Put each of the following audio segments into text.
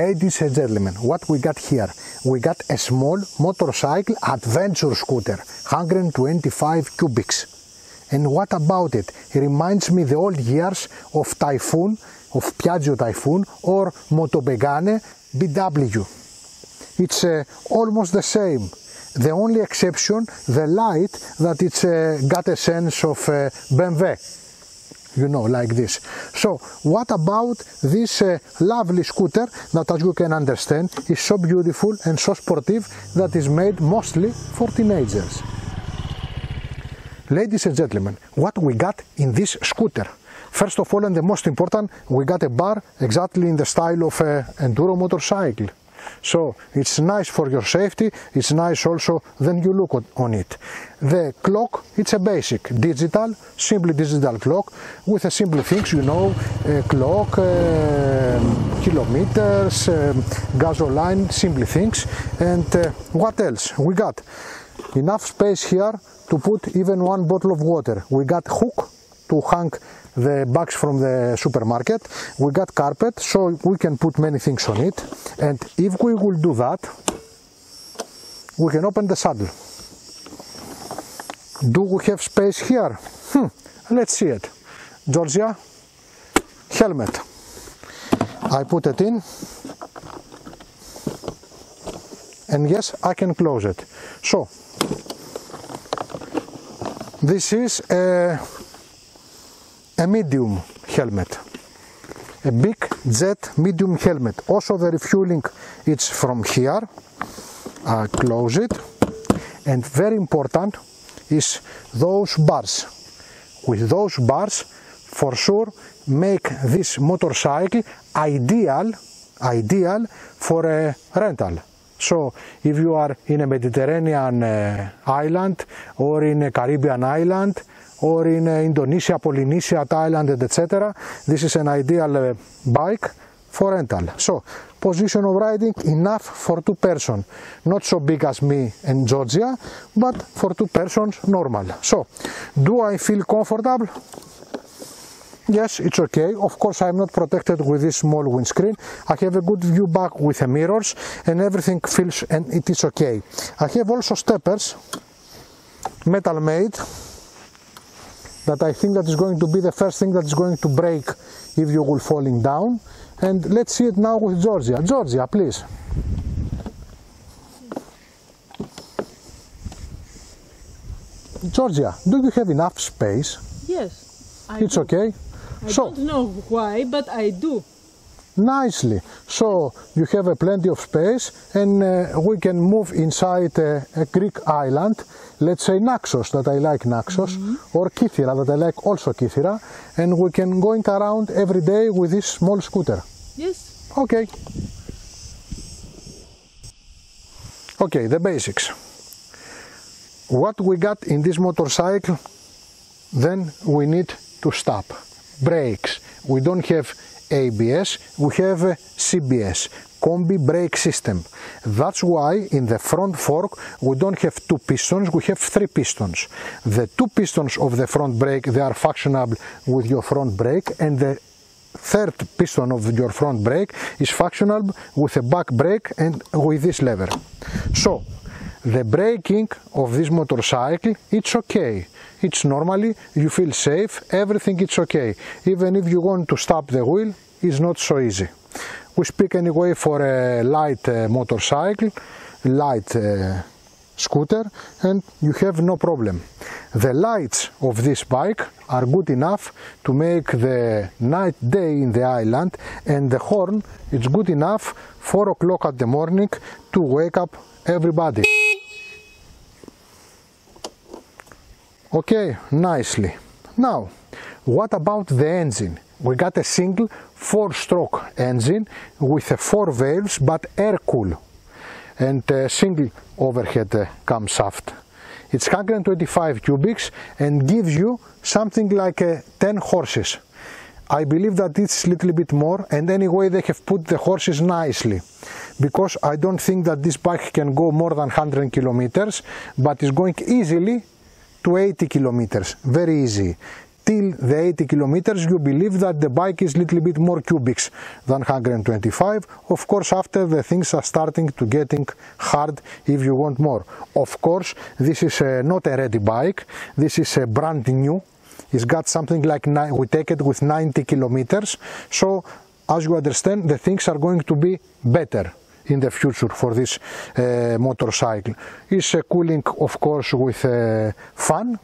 Ladies and gentlemen, what we got here? We got a small motorcycle adventure scooter, 125 cubics. And what about it? It reminds me the old years of Typhoon, of Piaggio Typhoon or Motobecane BW. It's uh, almost the same. The only exception, the light, that it's uh, got a sense of uh, BMW you know, like this. So, what about this uh, lovely scooter that, as you can understand, is so beautiful and so sportive that is made mostly for teenagers? Ladies and gentlemen, what we got in this scooter? First of all, and the most important, we got a bar exactly in the style of a enduro motorcycle. So it's nice for your safety, it's nice also then you look on it. The clock, it's a basic digital, simply digital clock with a simple things, you know, clock, uh, kilometers, uh, gasoline, simple things. And uh, what else? We got enough space here to put even one bottle of water. We got hook to hang the bags from the supermarket. We got carpet, so we can put many things on it. And if we will do that, we can open the saddle. Do we have space here? Hmm, let's see it. Georgia, helmet. I put it in. And yes, I can close it. So, this is a a medium helmet. A big jet medium helmet. Also the refueling it's from here. I close it. And very important is those bars. With those bars for sure make this motorcycle ideal ideal for a rental. So if you are in a Mediterranean uh, island or in a Caribbean island or in uh, Indonesia, Polynesia, Thailand, etc. This is an ideal uh, bike for rental. So, position of riding enough for two person. Not so big as me and Georgia, but for two persons normal. So, do I feel comfortable? Yes, it's okay. Of course, I'm not protected with this small windscreen. I have a good view back with the mirrors and everything feels and it is okay. I have also steppers, metal made, that I think that is going to be the first thing that is going to break if you will falling down. And let's see it now with Georgia. Georgia, please. Georgia, do you have enough space? Yes. I it's do. okay. I so don't know why, but I do. Nicely. So you have a plenty of space and uh, we can move inside uh, a Greek island, let's say Naxos that I like Naxos or Kythira that I like also Kythira and we can going around every day with this small scooter. Yes. Okay. Okay, the basics. What we got in this motorcycle, then we need to stop. Brakes. We don't have ABS, we have CBS, combi brake system. That's why in the front fork we don't have two pistons, we have three pistons. The two pistons of the front brake, they are functional with your front brake and the third piston of your front brake is functional with a back brake and with this lever. So, the braking of this motorcycle, it's okay. It's normally, you feel safe, everything it's okay. Even if you want to stop the wheel, it's not so easy. We speak anyway for a light uh, motorcycle, light uh, scooter, and you have no problem. The lights of this bike are good enough to make the night day in the island, and the horn is good enough 4 o'clock at the morning to wake up everybody. Okay, nicely. Now, what about the engine? We got a single four-stroke engine with four valves but air cool and a single overhead uh, camshaft. It's 125 cubics and gives you something like uh, 10 horses. I believe that it's a little bit more and anyway they have put the horses nicely because I don't think that this bike can go more than 100 kilometers but it's going easily to 80 kilometers, very easy. till the 80 kilometers you believe that the bike is little bit more cubics than 125 of course after the things are starting to getting hard if you want more. Of course this is uh, not a ready bike. This is a brand new. It's got something like we take it with 90 kilometers. So as you understand the things are going to be better in the future for this uh, motorcycle. Is cooling of course with uh, fan,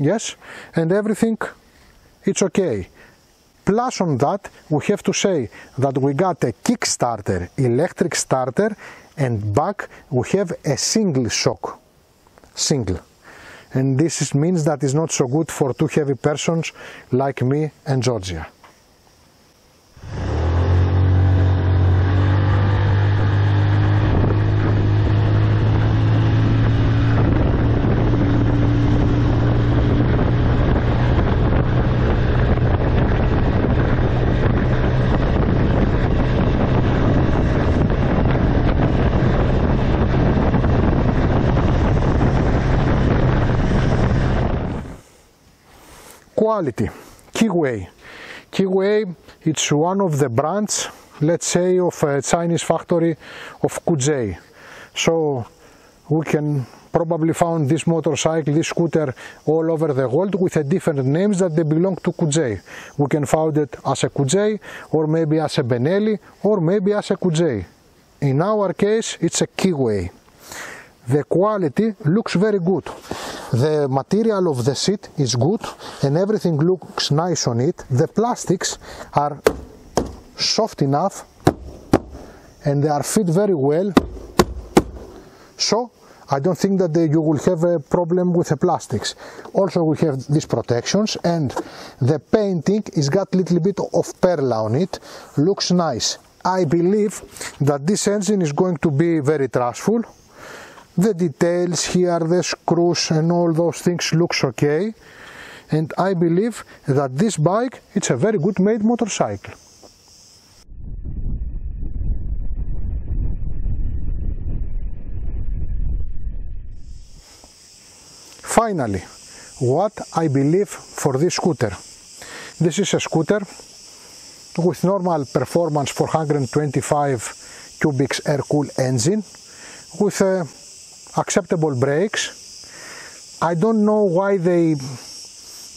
yes, and everything it's okay. Plus on that we have to say that we got a Kickstarter electric starter and back we have a single shock, single. And this means that it's not so good for two heavy persons like me and Georgia. Quality. Keeway Keeway it's one of the brands let's say of a Chinese factory of QJ so we can probably found this motorcycle this scooter all over the world with a different names that they belong to QJ we can find it as a QJ or maybe as a Benelli or maybe as a QJ in our case it's a Keeway the quality looks very good. The material of the seat is good and everything looks nice on it. The plastics are soft enough and they are fit very well. So I don't think that you will have a problem with the plastics. Also we have these protections and the painting is got little bit of perla on it. Looks nice. I believe that this engine is going to be very trustful the details here, the screws and all those things looks okay. And I believe that this bike, it's a very good made motorcycle. Finally, what I believe for this scooter. This is a scooter with normal performance 425 cubics air cool engine with a acceptable brakes. I don't know why they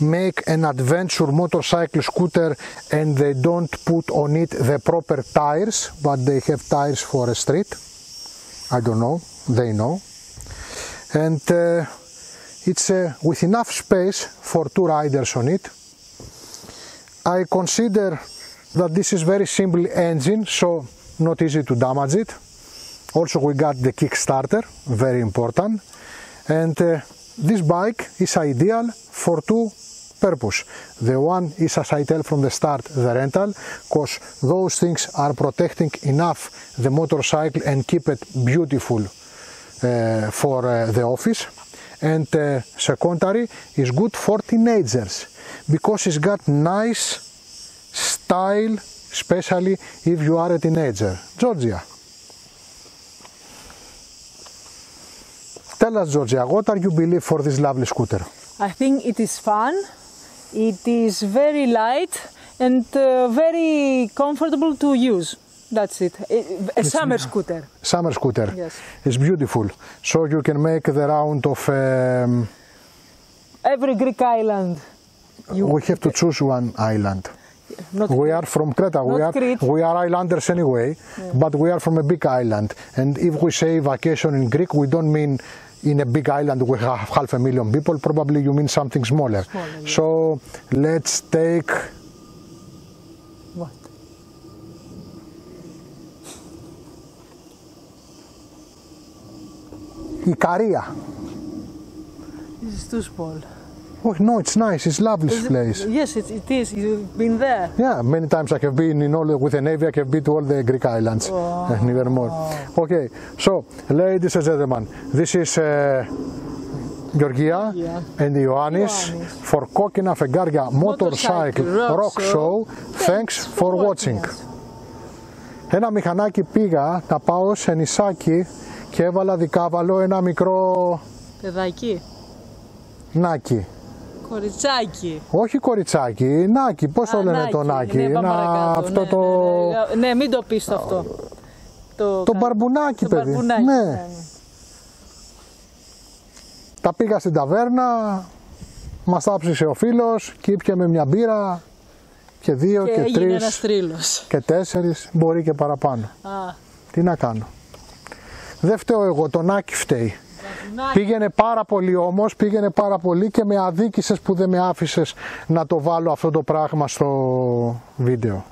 make an adventure motorcycle scooter and they don't put on it the proper tires, but they have tires for a street. I don't know, they know. And uh, it's uh, with enough space for two riders on it. I consider that this is very simple engine, so not easy to damage it. Also we got the Kickstarter, very important. And uh, this bike is ideal for two purpose. The one is as I tell from the start the rental because those things are protecting enough the motorcycle and keep it beautiful uh, for uh, the office and uh, secondary is good for teenagers because it's got nice style especially if you are a teenager. Georgia. Tell us, Georgia, what are you believe for this lovely scooter? I think it is fun. It is very light and uh, very comfortable to use. That's it. A, summer scooter. Summer scooter. Yes. It's beautiful. So you can make the round of. Um, Every Greek island. You, we have to choose one island. not We are from Creta. We are Crete. we are islanders anyway, but we are from a big island. And if we say vacation in Greek, we don't mean in a big island with ha- half a million people. Probably you mean something smaller. Smaller, yeah. So let's take what? Ikaria. This is too small. Oh no, it's nice. It's lovely Is it- place. Yes, it, it is. You've been there. Yeah, many times I have been in all the, with the Navy. I have been to all the Greek islands and even more. Okay, so ladies and gentlemen, this is uh, Georgia Yeah. and Ioannis Ioannis. for Kokina Fegaria Motorcycle Motorcycle Rock, Rock Show. Thanks for watching. Ένα μηχανάκι πήγα να πάω σε νησάκι και έβαλα δικάβαλο ένα μικρό Παιδάκι. νάκι. Κοριτσάκι. Όχι κοριτσάκι, Νάκι, πώς το Α, λένε το Νάκι. Ναι, πάμε να- παρακάτω. αυτό ναι, το... Ναι, ναι. ναι, μην το πεις το αυτό. Το, Το κα- μπαρμπουνάκι, το παιδί. μπαρμπουνάκι, Ναι. Τα πήγα στην ταβέρνα, μας τα άψησε ο φίλος και ήπια με μια μπύρα και δύο Και και, έγινε τρεις ένας τρίλος. και τέσσερις, μπορεί και παραπάνω. Α, Τι να κάνω. Δεν φταίω εγώ, τον Άκη φταίει. Μπαρμπουνάκι. Πήγαινε πάρα πολύ όμως, πήγαινε πάρα πολύ και με αδίκησες που δεν με άφησες να το βάλω αυτό το πράγμα στο βίντεο.